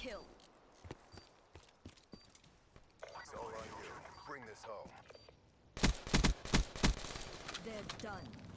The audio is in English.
kill. It's all on you. Bring this home. They're done.